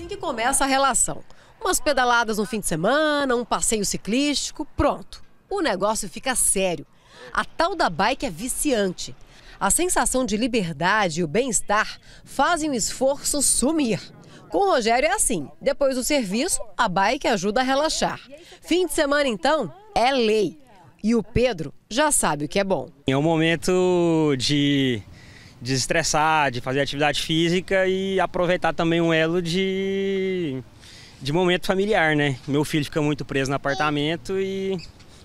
assim que começa a relação. Umas pedaladas no fim de semana, um passeio ciclístico, pronto. O negócio fica sério. A tal da bike é viciante. A sensação de liberdade e o bem-estar fazem o esforço sumir. Com o Rogério é assim: depois do serviço, a bike ajuda a relaxar. Fim de semana, então, é lei. E o Pedro já sabe o que é bom. É um momento de desestressar, de fazer atividade física e aproveitar também um elo de, de momento familiar, né? Meu filho fica muito preso no apartamento e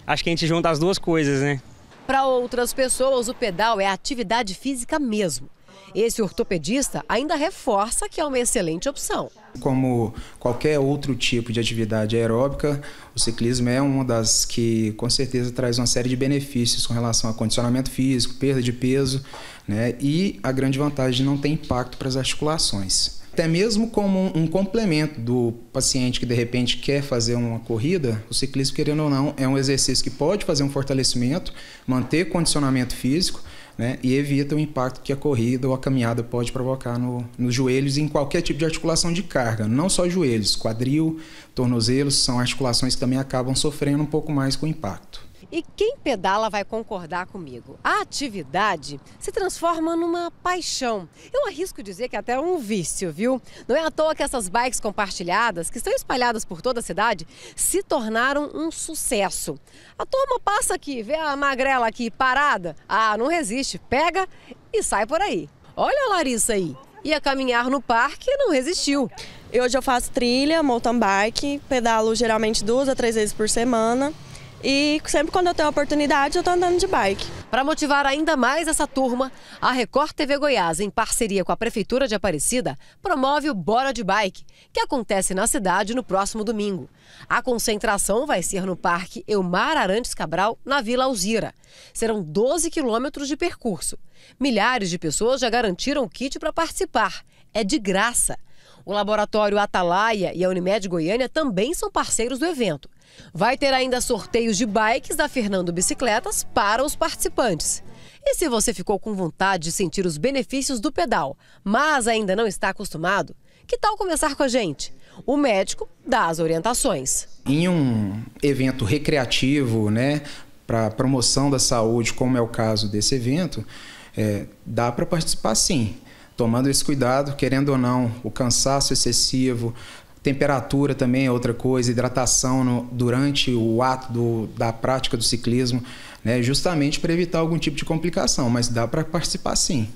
acho que a gente junta as duas coisas, né? Para outras pessoas, o pedal é atividade física mesmo. Esse ortopedista ainda reforça que é uma excelente opção. Como qualquer outro tipo de atividade aeróbica, o ciclismo é uma das que com certeza traz uma série de benefícios com relação a condicionamento físico, perda de peso, né? E a grande vantagem de não ter impacto para as articulações até mesmo como um, complemento do paciente que de repente quer fazer uma corrida, o ciclismo, querendo ou não, é um exercício que pode fazer um fortalecimento, manter condicionamento físico né, e evita o impacto que a corrida ou a caminhada pode provocar no, nos joelhos e em qualquer tipo de articulação de carga, não só joelhos, quadril, tornozelos, são articulações que também acabam sofrendo um pouco mais com o impacto. E quem pedala vai concordar comigo. A atividade se transforma numa paixão. Eu arrisco dizer que até um vício, viu? Não é à toa que essas bikes compartilhadas, que estão espalhadas por toda a cidade, se tornaram um sucesso. A turma passa aqui, vê a magrela aqui parada. Ah, não resiste, pega e sai por aí. Olha a Larissa aí. Ia caminhar no parque e não resistiu. Hoje eu faço trilha, mountain bike, pedalo geralmente duas a três vezes por semana. E sempre quando eu tenho oportunidade, eu estou andando de bike. Para motivar ainda mais essa turma, a Record TV Goiás, em parceria com a Prefeitura de Aparecida, promove o Bora de Bike, que acontece na cidade no próximo domingo. A concentração vai ser no Parque Elmar Arantes Cabral, na Vila Alzira. Serão 12 quilômetros de percurso. Milhares de pessoas já garantiram o kit para participar. É de graça. O Laboratório Atalaia e a Unimed Goiânia também são parceiros do evento. Vai ter ainda sorteios de bikes da Fernando Bicicletas para os participantes. E se você ficou com vontade de sentir os benefícios do pedal, mas ainda não está acostumado, que tal começar com a gente? O médico dá as orientações. Em um evento recreativo, né, para promoção da saúde, como é o caso desse evento, é, dá para participar sim tomando esse cuidado, querendo ou não, o cansaço excessivo, temperatura também é outra coisa, hidratação no, durante o ato do, da prática do ciclismo, né, justamente para evitar algum tipo de complicação, mas dá para participar sim.